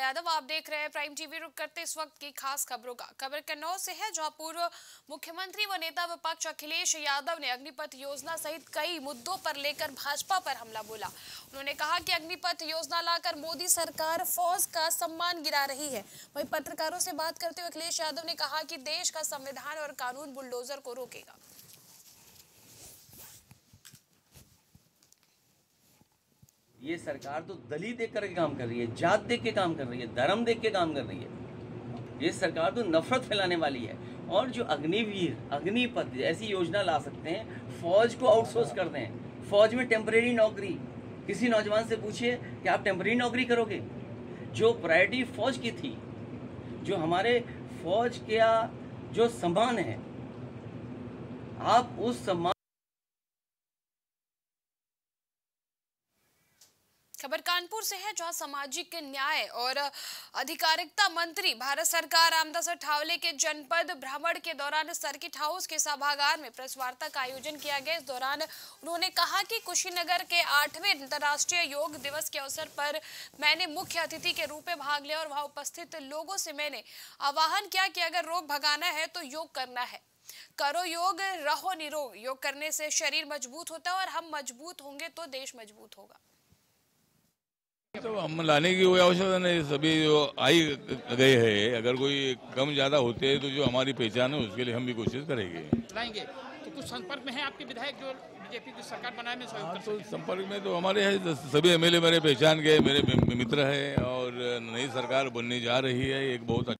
यादव, आप देख रहे हैं प्राइम टीवी रुक करते इस वक्त की खास खबरों का। खबर कन्नौज से है, जहाँ पूर्व मुख्यमंत्री व नेता विपक्ष अखिलेश यादव ने अग्निपथ योजना सहित कई मुद्दों पर लेकर भाजपा पर हमला बोला। उन्होंने कहा कि अग्निपथ योजना लाकर मोदी सरकार फौज का सम्मान गिरा रही है। वही पत्रकारों से बात करते हुए अखिलेश यादव ने कहा कि देश का संविधान और कानून बुलडोजर को रोकेगा। ये सरकार तो दली देख कर के काम कर रही है, जात देख के काम कर रही है, धर्म देख के काम कर रही है। ये सरकार तो नफरत फैलाने वाली है। और जो अग्निवीर, अग्निपथ ऐसी योजना ला सकते हैं, फौज को आउटसोर्स कर दें। फौज में टेम्परेरी नौकरी। किसी नौजवान से पूछिए कि आप टेम्परेरी नौकरी करोगे? जो प्रायोरिटी फौज की थी, जो हमारे फौज का, जो सम्मान है, आप उस सम्मान कानपुर से है जहाँ सामाजिक न्याय और अधिकारिकता मंत्री भारत सरकार रामदास अठावले के जनपद भ्रमण के दौरान सर्किट हाउस के सभागार में प्रेस वार्ता का आयोजन किया गया। इस दौरान उन्होंने कहा कि कुशीनगर के आठवें अंतर्राष्ट्रीय योग दिवस के अवसर पर मैंने मुख्य अतिथि के रूप में भाग लिया और वहाँ उपस्थित लोगों से मैंने आह्वान किया कि अगर रोग भगाना है तो योग करना है। करो योग, रहो निरोग। योग करने से शरीर मज़बूत होता है और हम मज़बूत होंगे तो देश मज़बूत होगा। तो हम लाने की कोई आवश्यकता नहीं सभी जो आई गए है अगर कोई कम ज़्यादा होते हैं तो जो हमारी पहचान है उसके लिए हम भी कोशिश करेंगे। लाएँगे। तो कुछ संपर्क में है आपके विधायक जो बीजेपी की सरकार बनाए में सहयोग हाँ तो संपर्क में तो हमारे है सभी एमएलए मेरे पहचान गए मेरे मित्र है और नई सरकार बनने जा रही है एक बहुत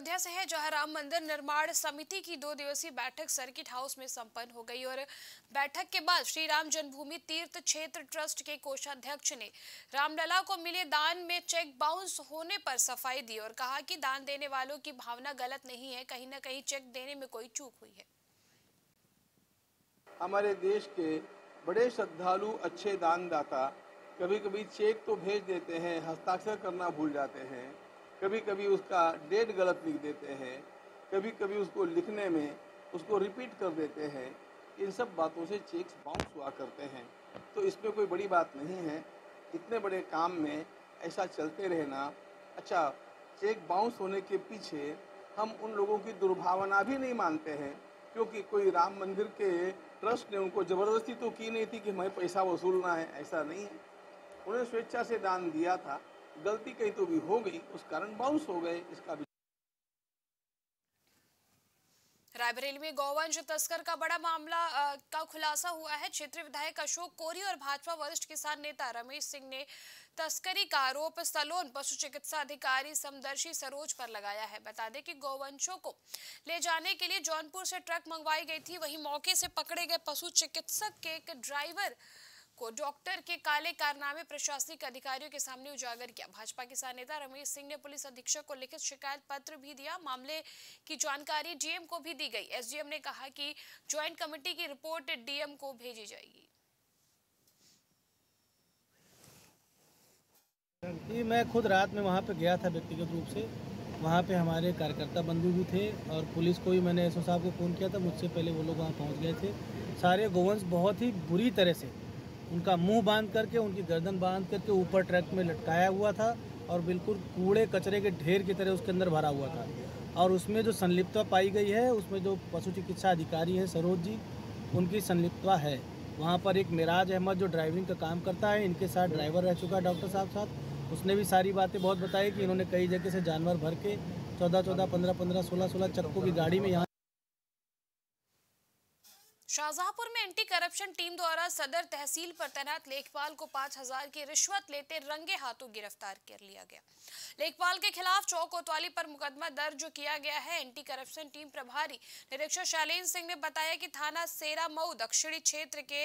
अयोध्या से है, जहाँ राम मंदिर निर्माण समिति की दो दिवसीय बैठक सर्किट हाउस में संपन्न हो गई और बैठक के बाद श्री राम जन्मभूमि तीर्थ क्षेत्र ट्रस्ट के कोषाध्यक्ष ने रामलला को मिले दान में चेक बाउंस होने पर सफ़ाई दी और कहा कि दान देने वालों की भावना गलत नहीं है, कहीं ना कहीं चेक देने में कोई चूक हुई है। हमारे देश के बड़े श्रद्धालु अच्छे दानदाता कभी कभी चेक तो भेज देते हैं, हस्ताक्षर करना भूल जाते हैं। कभी कभी उसका डेट गलत लिख देते हैं कभी कभी उसको लिखने में उसको रिपीट कर देते हैं, इन सब बातों से चेक्स बाउंस हुआ करते हैं। तो इसमें कोई बड़ी बात नहीं है, इतने बड़े काम में ऐसा चलते रहना। अच्छा चेक बाउंस होने के पीछे हम उन लोगों की दुर्भावना भी नहीं मानते हैं, क्योंकि कोई राम मंदिर के ट्रस्ट ने उनको ज़बरदस्ती तो की नहीं थी कि हमें पैसा वसूलना है, ऐसा नहीं है। उन्हें स्वेच्छा से दान दिया था गलती कहीं तो भी हो गई उस कारण बाउंस हो गए इसका भी रायबरेली में गौवंश तस्कर का बड़ा मामला अ, का खुलासा हुआ है। क्षेत्रीय विधायक अशोक कोरी और भाजपा वरिष्ठ किसान नेता रमेश सिंह ने तस्करी का आरोप सलोन पशु चिकित्सा अधिकारी समदर्शी सरोज पर लगाया है। बता दें कि गौवंशों को ले जाने के लिए जौनपुर से ट्रक मंगवाई गई थी। वहीं मौके से पकड़े गए पशु चिकित्सक के एक ड्राइवर को डॉक्टर के काले कारनामे प्रशासनिक अधिकारियों के सामने उजागर किया। भाजपा किसान नेता रमेश सिंह ने पुलिस अधीक्षक को लिखित शिकायत पत्र भी दिया। मामले की जानकारी डीएम को भी दी गई। एसडीएम ने कहा कि ज्वाइंट कमेटी की रिपोर्ट डीएम को भेजी जाएगी। मैं खुद रात में वहाँ पे गया था व्यक्तिगत रूप से। वहाँ पे हमारे कार्यकर्ता बंधु भी थे और पुलिस को भी मैंने एसओ साहब को फ़ोन किया था। मुझसे पहले वो लोग वहाँ पहुँच गए थे। सारे गोवंश बहुत ही बुरी तरह से उनका मुँह बाँध करके, उनकी गर्दन बाँध करके ऊपर ट्रक में लटकाया हुआ था और बिल्कुल कूड़े कचरे के ढेर की तरह उसके अंदर भरा हुआ था। और उसमें जो संलिप्तता पाई गई है, उसमें जो पशु चिकित्सा अधिकारी हैं सरोज जी, उनकी संलिप्तता है। वहाँ पर एक मिराज अहमद जो ड्राइविंग का काम करता है, इनके साथ ड्राइवर रह चुका है डॉक्टर साहब साथ। उसने भी सारी बातें बहुत बताई कि इन्होंने कई जगह से जानवर भर के चौदह चौदह, पंद्रह पंद्रह, सोलह सोलह चक्कों की गाड़ी में यहाँ शाहजहांपुर में एंटी करप्शन टीम द्वारा सदर तहसील पर तैनात लेखपाल को पाँच हज़ार की रिश्वत लेते रंगे हाथों गिरफ़्तार कर लिया गया। लेखपाल के खिलाफ चौक कोतवाली पर मुकदमा दर्ज किया गया है। एंटी करप्शन टीम प्रभारी निरीक्षक शैलेंद्र सिंह ने बताया कि थाना सेरा मऊ दक्षिणी क्षेत्र के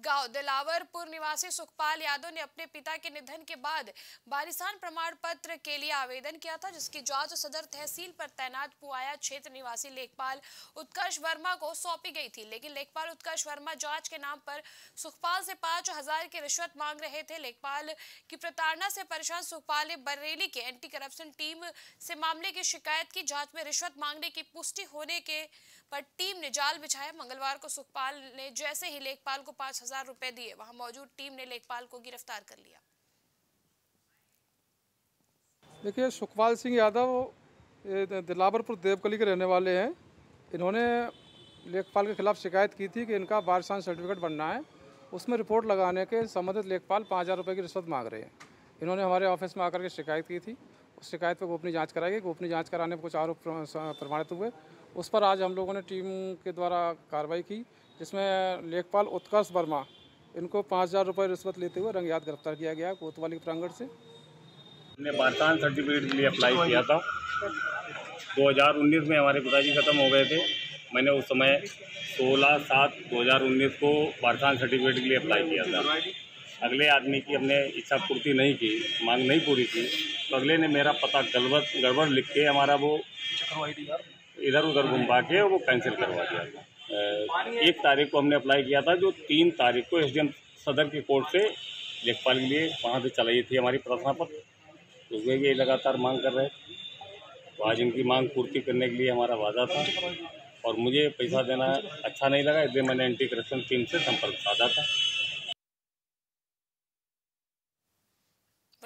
गाँव दिलावरपुर निवासी सुखपाल यादव ने अपने पिता के निधन के बाद बारिसान प्रमाण पत्र के लिए आवेदन किया था, जिसकी जाँच सदर तहसील पर तैनात पुआया क्षेत्र निवासी लेखपाल उत्कर्ष वर्मा को सौंपी गई थी। लेकिन लेखपाल उत्कर्ष वर्मा जाँच के नाम पर सुखपाल से पाँच हज़ार की रिश्वत मांग रहे थे। लेखपाल की प्रताड़ना से परेशान सुखपाल ने बरेली के एंटी करप्शन टीम से मामले की शिकायत की। जाँच में रिश्वत मांगने की पुष्टि होने के पर टीम ने जाल बिछाया। मंगलवार को सुखपाल ने जैसे ही लेखपाल को पाँच हज़ार रुपए दिए, वहाँ मौजूद टीम ने लेखपाल को गिरफ़्तार कर लिया। देखिए, सुखपाल सिंह यादव दिलावरपुर देवकली के रहने वाले हैं। इन्होंने लेखपाल के खिलाफ शिकायत की थी कि इनका वारसान सर्टिफिकेट बनना है। उसमें रिपोर्ट लगाने के संबंधित लेखपाल पाँच हज़ार रुपये की रिश्वत मांग रहे हैं। इन्होंने हमारे ऑफ़िस में आकर के शिकायत की थी। उस शिकायत पर गोपनीय जाँच कराई गई। गोपनीय जाँच कराने पर कुछ आरोप प्रमाणित हुए। उस पर आज हम लोगों ने टीम के द्वारा कार्रवाई की, जिसमें लेखपाल उत्कर्ष वर्मा, इनको पाँच हज़ार रुपये रिश्वत लेते हुए रंगयात गिरफ़्तार किया गया कोतवाली प्रांगण से। हमने बारसान सर्टिफिकेट के लिए अप्लाई किया था। 2019 में हमारे पिताजी ख़त्म हो गए थे। मैंने उस समय 16 सात 2019 को बारसान सर्टिफिकेट के लिए अप्लाई किया था। अगले आदमी की हमने इच्छा पूर्ति नहीं की मांग नहीं पूरी की। तो अगले ने मेरा पता गड़बड़ गड़बड़ लिख के हमारा वो इधर उधर घुमा के वो कैंसिल करवा दिया। अ, एक तारीख को हमने अप्लाई किया था जो तीन तारीख को एसडीएम सदर की कोर्ट से लेखपाल के लिए वहाँ से चलाई थी हमारी प्रार्थना पत्र उसमें भी लगातार मांग कर रहे थे तो आज इनकी मांग पूर्ति करने के लिए हमारा वादा था। और मुझे पैसा देना अच्छा नहीं लगा, इसलिए मैंने एंटी करप्शन टीम से संपर्क साधा था।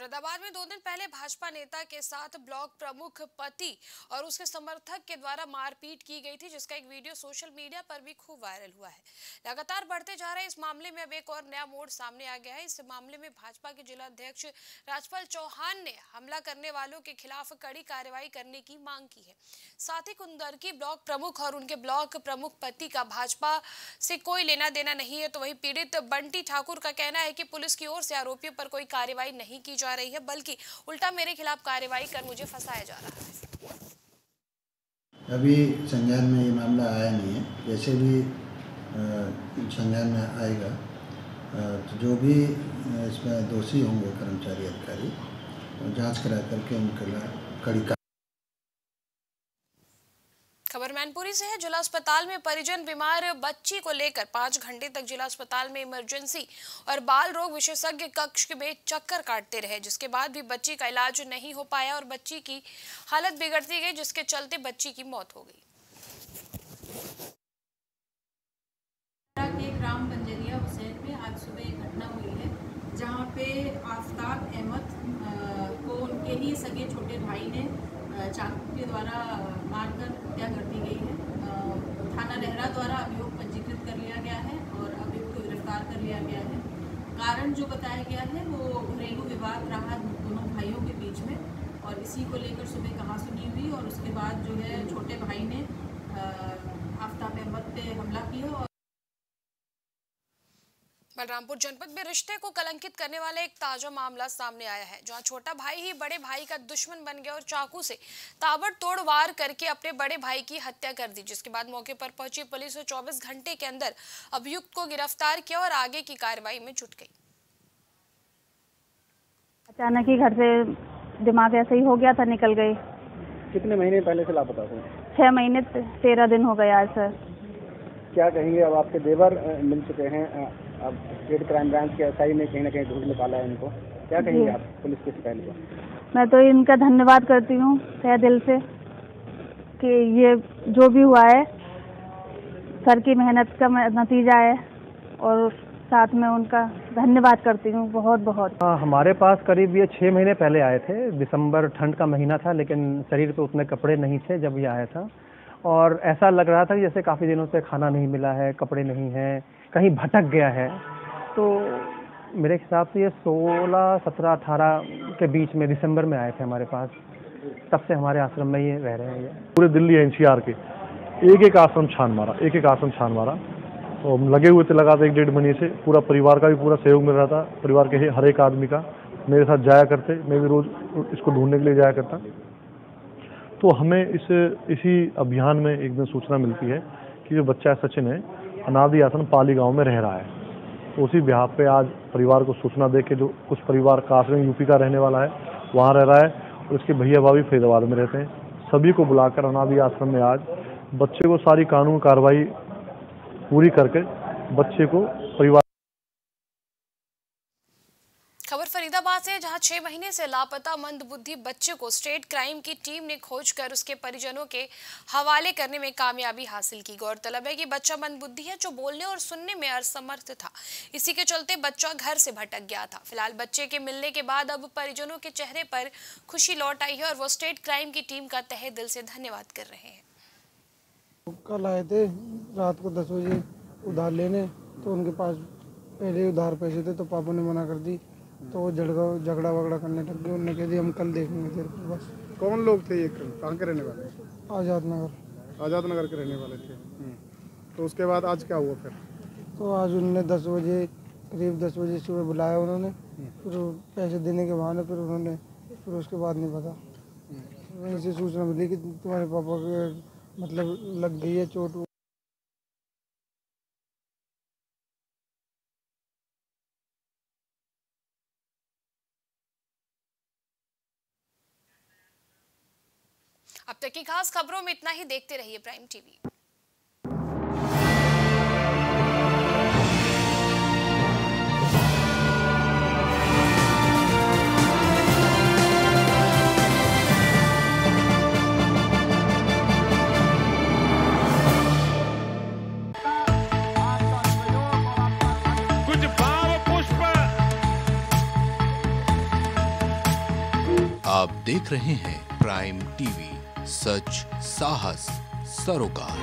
मुरादाबाद में दो दिन पहले भाजपा नेता के साथ ब्लॉक प्रमुख पति और उसके समर्थक के द्वारा मारपीट की गई थी, जिसका एक वीडियो सोशल मीडिया पर भी खूब वायरल हुआ है। लगातार बढ़ते जा रहे इस मामले में अब एक और नया मोड़ सामने आ गया है। इस मामले में भाजपा के जिला अध्यक्ष राजपाल चौहान ने हमला करने वालों के खिलाफ कड़ी कार्रवाई करने की मांग की है। साथ ही कुंदरकी ब्लॉक प्रमुख और उनके ब्लॉक प्रमुख पति का भाजपा से कोई लेना देना नहीं है तो वही पीड़ित बंटी ठाकुर का कहना है कि पुलिस की ओर से आरोपियों पर कोई कार्रवाई नहीं की जा रही है, बल्कि उल्टा मेरे खिलाफ कार्रवाई कर मुझे फंसाया जा रहा है। अभी संज्ञान में ये मामला आया नहीं है। जैसे भी संज्ञान में आएगा तो जो भी इसमें दोषी होंगे कर्मचारी अधिकारी जाँच करा करके उनके खिलाफ कड़ी कार्रवाई खबर मैनपुरी से है। जिला अस्पताल में परिजन बीमार बच्ची को लेकर पाँच घंटे तक जिला अस्पताल में इमरजेंसी और बाल रोग विशेषज्ञ कक्ष में चक्कर काटते रहे, जिसके बाद भी बच्ची का इलाज नहीं हो पाया और बच्ची की हालत बिगड़ती गई, जिसके चलते बच्ची की मौत हो गई। आज सुबह एक घटना हुई है, जहाँ पे आफ्ताब अहमद को उनके ही सगे छोटे भाई ने चाकू के द्वारा मारकर हत्या कर दी गई है। थाना लहरा द्वारा अभियोग पंजीकृत कर लिया गया है और अभियुक्त को गिरफ़्तार कर लिया गया है। कारण जो बताया गया है, वो घरेलू विवाद रहा दोनों भाइयों के बीच में और इसी को लेकर सुबह कहाँ सुनी हुई और उसके बाद जो है छोटे भाई ने आफ्ताब अहमद पे हमला किया और बलरामपुर जनपद में रिश्ते को कलंकित करने वाला एक ताज़ा मामला सामने आया है जहाँ छोटा भाई ही बड़े भाई का दुश्मन बन गया और चाकू से ताबड़तोड़ वार करके अपने बड़े भाई की हत्या कर दी जिसके बाद मौके पर पहुँची पुलिस ने 24 घंटे के अंदर अभियुक्त को गिरफ़्तार किया और आगे की कार्रवाई में जुट गई। अचानक ही घर से दिमाग ऐसे ही हो गया था निकल गए। कितने महीने पहले से लापता थे छह महीने तेरह दिन हो गया सर। क्या कहेंगे अब आपके देवर मिल चुके हैं अब स्टेट क्राइम ब्रांच के एसआई ने कहीं ना कहीं ढूंढ निकाला है इनको। क्या कहेंगे आप पुलिस के सिपाही को? मैं तो इनका धन्यवाद करती हूँ तहे दिल से कि ये जो भी हुआ है सर की मेहनत का नतीजा है और साथ में उनका धन्यवाद करती हूँ बहुत बहुत हाँ हमारे पास करीब ये छः महीने पहले आए थे। दिसंबर ठंड का महीना था लेकिन शरीर पे उतने कपड़े नहीं थे जब ये आया था। और ऐसा लग रहा था जैसे काफ़ी दिनों से खाना नहीं मिला है कपड़े नहीं हैं। कहीं भटक गया है तो मेरे हिसाब से ये 16 17 18 के बीच में दिसंबर में आए थे हमारे पास। तब से हमारे आश्रम में ये रह रहे हैं ये। पूरे दिल्ली एनसीआर के। एक एक आश्रम छान मारा, एक एक आश्रम छान मारा। तो हम लगे हुए थे लगातार एक डेढ़ महीने से। पूरा परिवार का भी पूरा सहयोग मिल रहा था। परिवार के हर एक आदमी का। मेरे साथ जाया करते, मैं भी रोज इसको ढूँढने के लिए जाया करता। तो हमें इस, इसी अभियान में एक दिन सूचना मिलती है कि जो बच्चा है सचिन है अनादि आसन पाली गाँव में रह रहा है। उसी बिहार पे आज परिवार को सूचना दे के जो कुछ परिवार का आश्रम यूपी का रहने वाला है, वहाँ रह रहा है और उसके भैया भाभी फरीदाबाद में रहते हैं। सभी को बुलाकर अनादि आश्रम में आज बच्चे को सारी कानून कार्रवाई पूरी करके बच्चे को परिवार खबर फरीदाबाद से, जहाँ छह महीने से लापता मंदबुद्धि बच्चे को स्टेट क्राइम की टीम ने खोजकर उसके परिजनों के हवाले करने में कामयाबी हासिल की। गौरतलब है कि बच्चा मंदबुद्धि है, जो बोलने और सुनने में असमर्थ था। इसी के चलते बच्चा घर से भटक गया था। फ़िलहाल बच्चे के मिलने के बाद अब परिजनों के चेहरे पर खुशी लौट आई है और वो स्टेट क्राइम की टीम का तहे दिल से धन्यवाद कर रहे हैं। कल आए थे, रात को दस बजे उधार लेने तो उनके पास पहले उधार पैसे थे तो पापा ने मना कर दी। तो वो झगड़ा झगड़ा वगड़ा करने लग गए उन्होंने कह दिया हम कल देखेंगे तेरे को बस। कौन लोग थे ये कहाँ के रहने वाले? आज़ाद नगर। आज़ाद नगर के रहने वाले थे। तो उसके बाद आज क्या हुआ फिर? तो आज उन्होंने दस बजे करीब दस बजे सुबह बुलाया उन्होंने। फिर पैसे देने के बहाने फिर उन्होंने फिर उसके बाद नहीं पता। वहीं से सूचना मिली कि तुम्हारे पापा के मतलब लग गई है चोट। अब तक की खास खबरों में इतना ही देखते रहिए प्राइम टीवी। कुछ भाव पुष्प। आप देख रहे हैं प्राइम टीवी। सच साहस सरोकार।